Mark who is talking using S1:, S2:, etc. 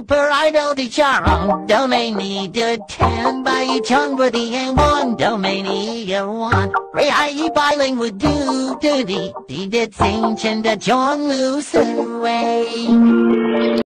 S1: Super idol di charong, domaini to ten by chung with the and one domaini one. Ray I bilingual do do di di did sing chen da John Lu Way.